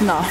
No.